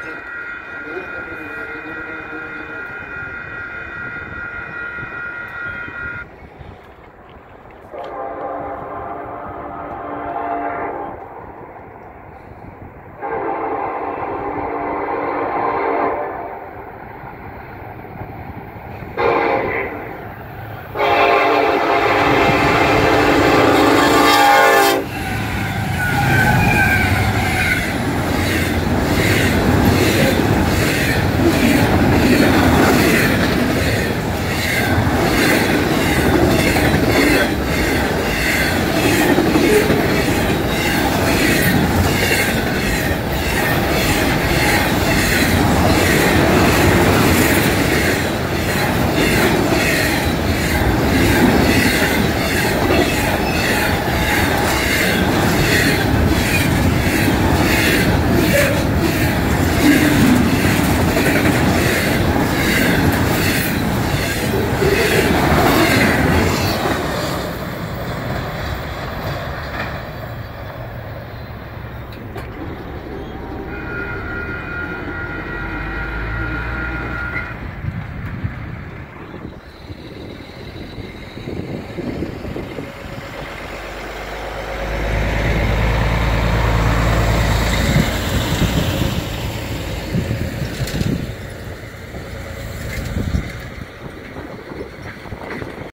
you